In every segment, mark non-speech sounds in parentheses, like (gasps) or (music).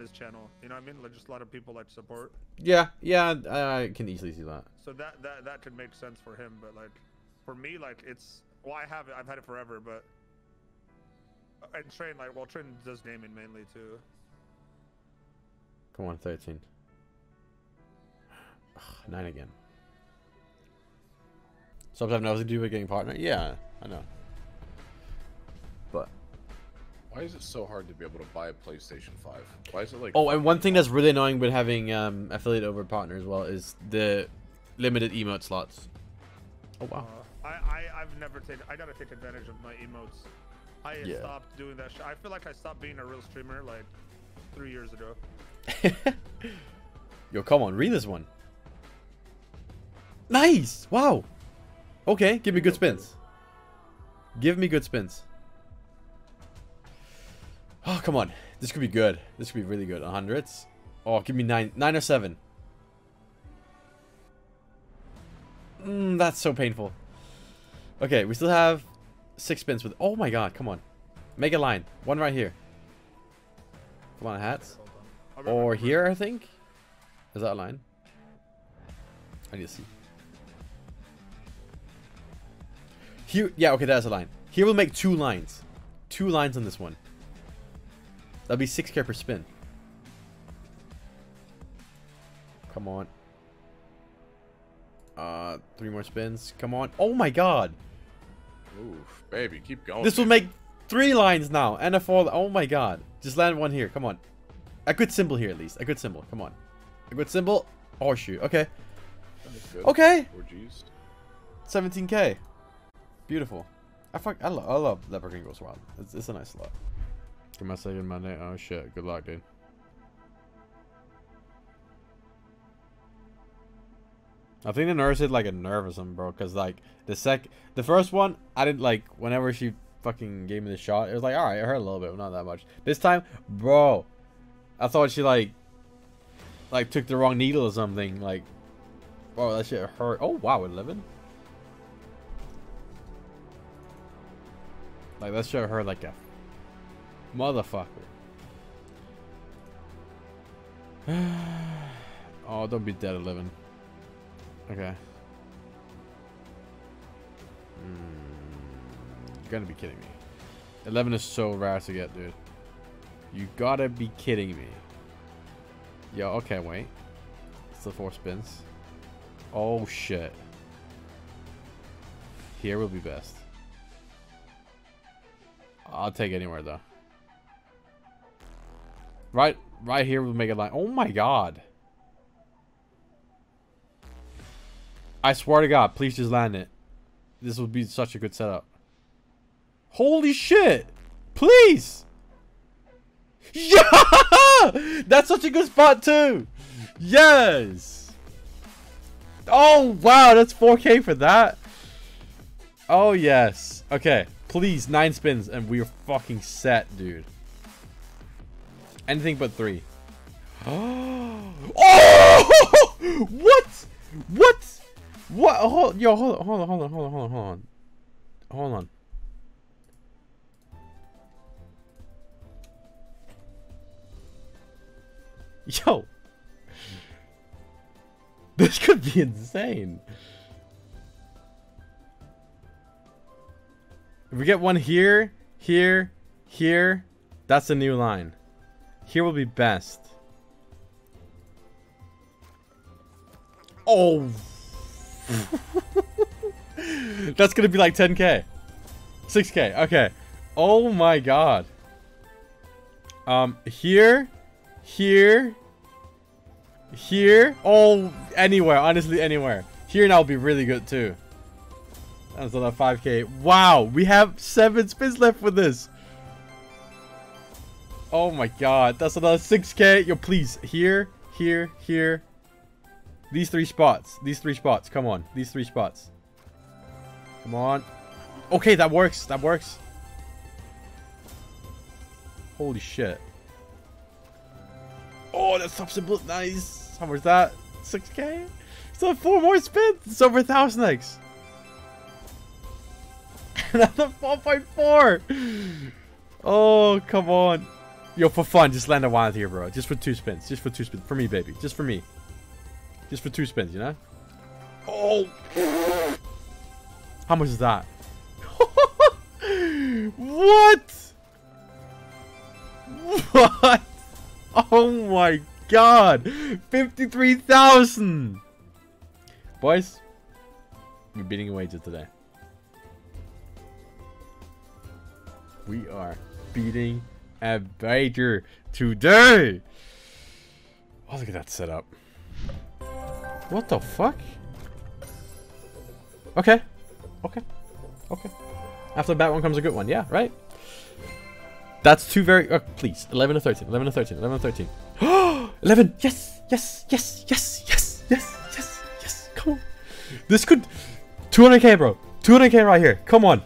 his channel. You know what I mean? Like just a lot of people like support. Yeah, yeah, I can easily see that. So that that that could make sense for him, but like for me, like it's well, I have it. I've had it forever, but uh, and train like well, train does gaming mainly too. Come on, 13. (sighs) Nine again. Sometimes nothing to do with getting partner. Yeah, I know. But Why is it so hard to be able to buy a PlayStation 5? Why is it like oh, and one thing that's really annoying with having um, affiliate over partner as well is the limited emote slots. Oh wow. Uh, I I I've never taken. I gotta take advantage of my emotes. I Yeah. stopped doing that. Sh- I feel like I stopped being a real streamer like three years ago. (laughs) Yo, come on, read this one. Nice! Wow! Okay, give me good spins. Give me good spins. Oh, come on. This could be good. This could be really good. Hundreds. Oh, give me nine, nine or seven. Mm, that's so painful. Okay, we still have six spins with. Oh my god, come on. Make a line. One right here. Come on, hats. Hold on. I'll be Or here, I think. Is that a line? I need to see. Here, yeah, okay, that's a line. Here we'll make two lines. Two lines on this one. That'll be 6k per spin. Come on. Uh, three more spins. Come on. Oh my god. Oof, baby, keep going. This will make three lines now. And a four. Oh my god. Just land one here. Come on. A good symbol here at least. A good symbol. Come on. A good symbol. Horseshoe. Okay. Okay. Four Gs. 17k. Beautiful. I fuck. I, lo I love Green Goes Wild. It's, it's a nice slot. My second Monday. Oh shit. Good luck, dude. I think the nurse hit like a nerve or something, bro. Cause like the sec, the first one, I didn't like. Whenever she fucking gave me the shot, it was like, all right, it hurt a little bit, but not that much. This time, bro, I thought she like, like took the wrong needle or something. Like, bro, that shit hurt. Oh wow, eleven. Like that shit hurt like a motherfucker. (sighs) oh, don't be dead, eleven. Okay. Mm, you're gonna be kidding me. 11 is so rare to get, dude. You gotta be kidding me. Yo, okay, wait. It's the four spins. Oh, shit. Here will be best. I'll take anywhere, though. Right, right here will make a line. Oh, my God. I swear to God, please just land it. This would be such a good setup. Holy shit! Please! (laughs) Yeah! That's such a good spot too! Yes! Oh, wow, that's 4k for that. Oh, yes. Okay, please, nine spins and we are fucking set, dude. Anything but three. (gasps) oh! (laughs) What? What? What? Hold, yo, hold on, hold on, hold on, hold on, hold on, hold on. Hold on. Yo. (laughs) This could be insane. If we get one here, here, here, that's a new line. Here will be best. Oh. (laughs) That's gonna be like 10k. 6k. Okay. Oh my god. Um, here, here, here. Oh, anywhere. Honestly, anywhere. Here now will be really good too. That's another 5k. Wow, we have seven spins left with this. Oh my god, that's another 6k. Yo, please. Here, here, here. These three spots. These three spots. Come on. These three spots. Come on. Okay, that works. That works. Holy shit. Oh, that's top symbol. Nice. How much is that? 6k? Still four more spins. It's over a thousand X. (laughs) Another 4.4. Oh, come on. Yo, for fun, just land a wild here, bro. Just for two spins. Just for two spins. For me, baby. Just for me. Just for two spins, you know? Oh! How much is that? (laughs) what? What? Oh my god! 53,000! Boys, we're beating a wager today. We are beating a wager today! Oh, look at that setup. What the fuck? Okay. Okay. Okay. After the bad one comes a good one. Yeah, right? That's two very... Uh, please. 11 to 13. 11 to 13. 11 to 13. (gasps) 11! Yes! Yes! Yes! Yes! Yes! Yes! Yes! Yes! Come on. This could... 200k, bro. 200k right here. Come on.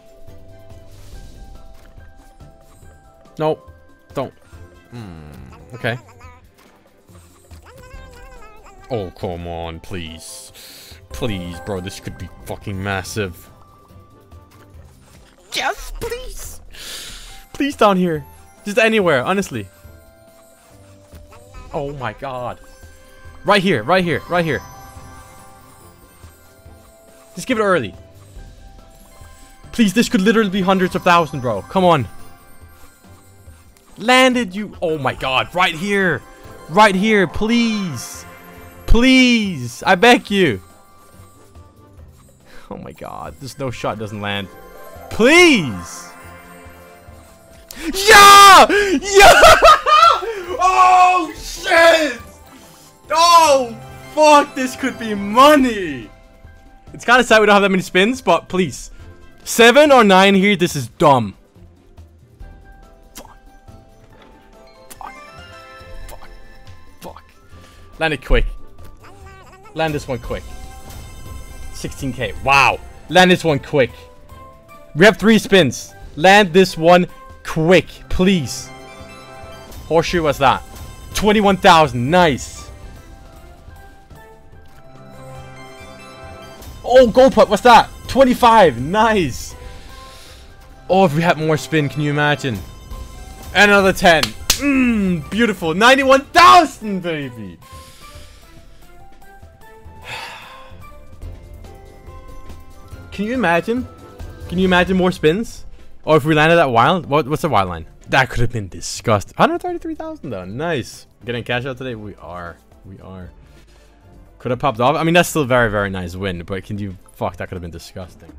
No. Don't. Hmm. Okay. Oh, come on, please. Please, bro, this could be fucking massive. Yes, please. Please down here. Just anywhere, honestly. Oh my god. Right here, right here, right here. Just give it early. Please, this could literally be hundreds of thousands, bro. Come on. Landed you. Oh my god, right here. Right here, please. Please, I beg you. Oh my god, this no shot doesn't land. Please. Yeah! Yeah! (laughs) oh shit! Oh fuck, this could be money. It's kind of sad we don't have that many spins, but please. Seven or nine here, this is dumb. Land it quick. Land this one quick. 16k. Wow. Land this one quick. We have three spins. Land this one quick, please. Horseshoe, what's that? 21,000. Nice. Oh, gold putt. What's that? 25. Nice. Oh, if we had more spin, can you imagine? Another 10. Mmm, beautiful. 91,000, baby. Can you imagine? Can you imagine more spins? Or if we landed that wild, what, what's the wild line? That could have been disgusting. 133,000 though. Nice. Getting cash out today? We are. We are. Could have popped off. I mean, that's still a very, very nice win. But can you... Fuck, that could have been disgusting.